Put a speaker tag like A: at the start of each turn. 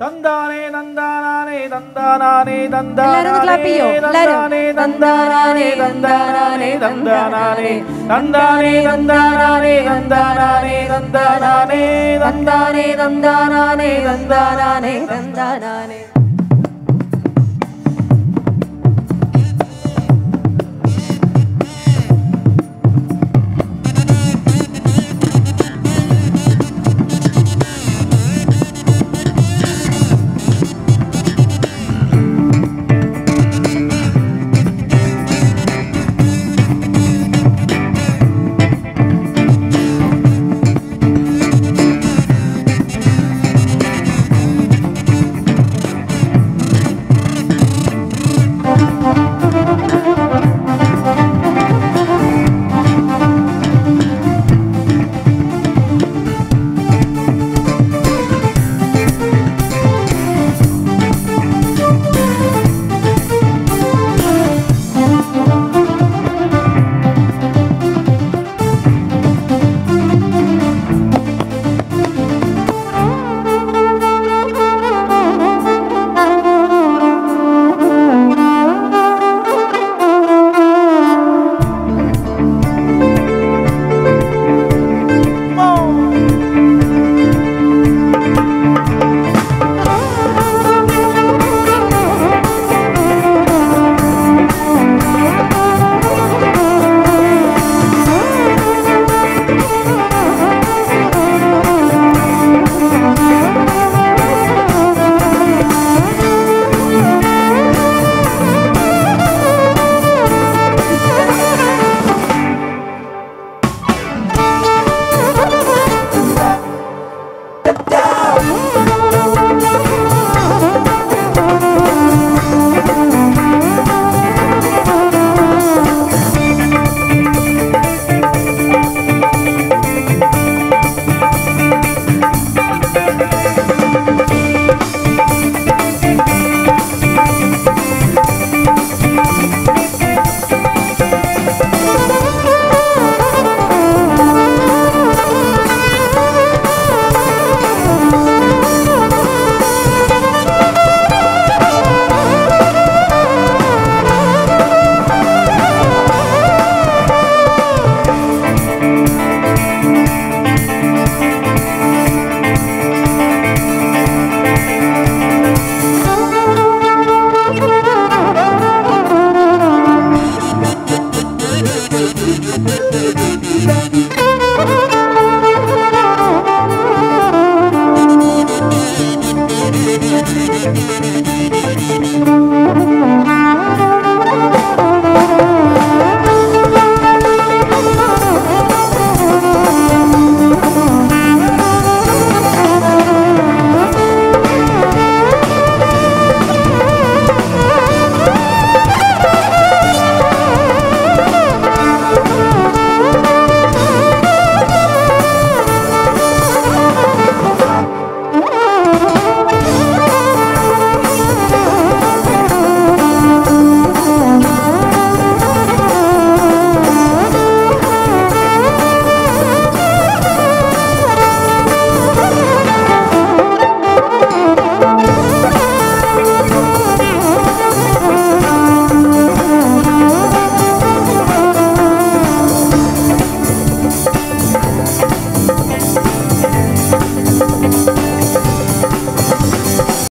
A: தந்தானே
B: செய்யும். எல்லாரும்.
A: தந்தானே தந்தானானே தந்தானானே தந்தானானே தந்தானே தந்தானானே தந்தானானே தந்தானே தந்தானே
B: தந்தானே தந்தானே தந்தானே தந்தானே